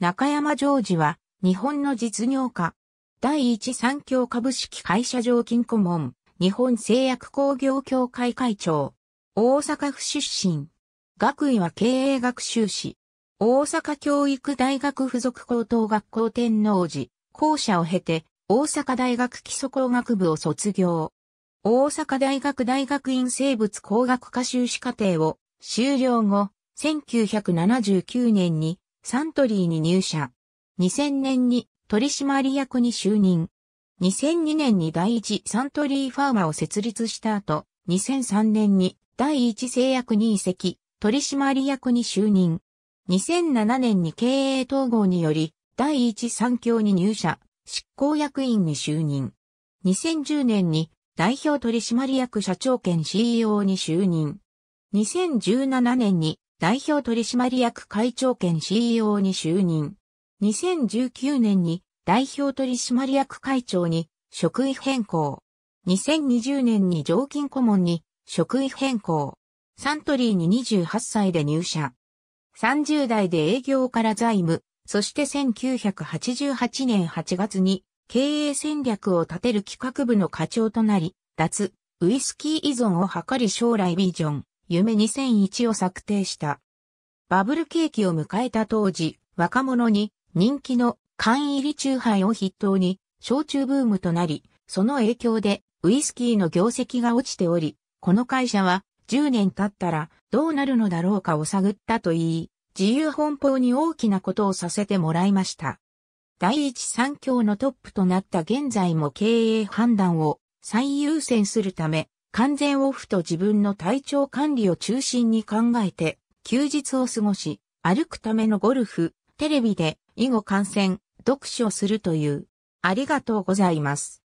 中山ジョージは日本の実業家。第一三共株式会社常勤顧問。日本製薬工業協会会長。大阪府出身。学位は経営学修士。大阪教育大学附属高等学校天王寺。校舎を経て、大阪大学基礎工学部を卒業。大阪大学大学院生物工学科修士課程を修了後、1979年にサントリーに入社。2000年に取締役に就任。2002年に第一サントリーファーマを設立した後、2003年に第一製薬に移籍、取締役に就任。2007年に経営統合により、第一三共に入社、執行役員に就任。2010年に代表取締役社長兼 CEO に就任。2017年に代表取締役会長兼 CEO に就任。2019年に代表取締役会長に職位変更。2020年に常勤顧問に職位変更。サントリーに28歳で入社。30代で営業から財務、そして1988年8月に経営戦略を立てる企画部の課長となり、脱、ウイスキー依存を図り将来ビジョン、夢2001を策定した。バブル景気を迎えた当時、若者に人気の缶入りチューハイを筆頭に、焼酎ブームとなり、その影響でウイスキーの業績が落ちており、この会社は10年経ったらどうなるのだろうかを探ったと言い、自由奔放に大きなことをさせてもらいました。第一三共のトップとなった現在も経営判断を最優先するため、完全オフと自分の体調管理を中心に考えて、休日を過ごし、歩くためのゴルフ、テレビで囲碁観戦、読書するという。ありがとうございます。